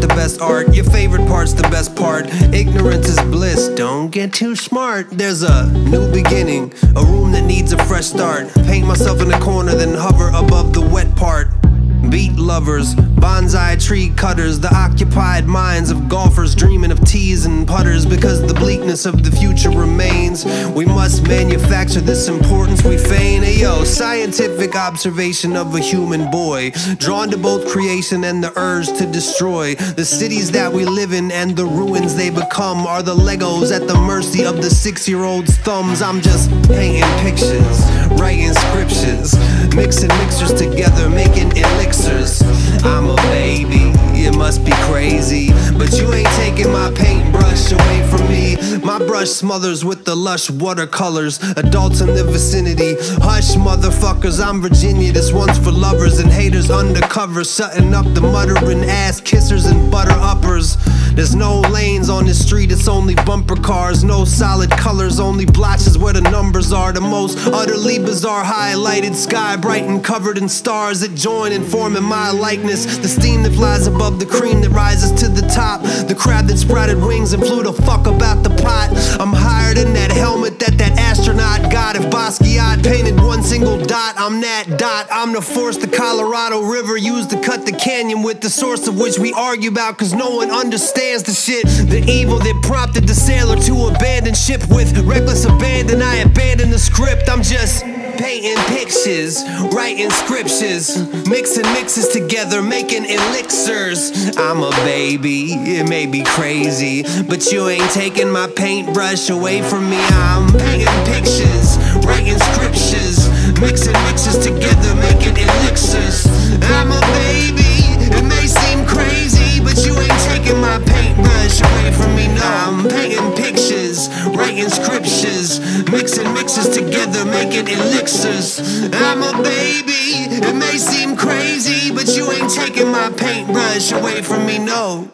the best art. Your favorite part's the best part. Ignorance is bliss. Don't get too smart. There's a new beginning, a room that needs a fresh start. Paint myself in a corner, then hover above the wet part. Beat lovers, bonsai tree cutters, the occupied minds of golfers dreaming of tees and putters because the bleakness of the future remains. We must manufacture this importance we feign. Ayo, scientific observation of a human boy, drawn to both creation and the urge to destroy. The cities that we live in and the ruins they become are the Legos at the mercy of the six year old's thumbs. I'm just painting pictures, writing scriptures, mixing mixtures together, making elixirs. I'm a baby, it must be crazy. But you ain't taking my paintbrush away from me. My brush smothers with the lush watercolors. Adults in the vicinity, hush motherfuckers. I'm Virginia, this one's for lovers and haters undercover. Shutting up the muttering ass kissers and butter uppers. There's no on street, it's only bumper cars. No solid colors, only blotches where the numbers are. The most utterly bizarre highlighted sky, bright and covered in stars that join and form in my likeness. The steam that flies above the cream that rises to the top. The crab that sprouted wings and flew the fuck about the pot. Single dot, I'm that dot. I'm the force the Colorado River used to cut the canyon with, the source of which we argue about, cause no one understands the shit. The evil that prompted the sailor to abandon ship with reckless abandon. I abandon the script, I'm just painting pictures, writing scriptures, mixing mixes together, making elixirs. I'm a baby, it may be crazy, but you ain't taking my paintbrush away from me. I'm painting pictures, writing scriptures, together, making elixirs. I'm a baby, it may seem crazy, but you ain't taking my paintbrush away from me. No.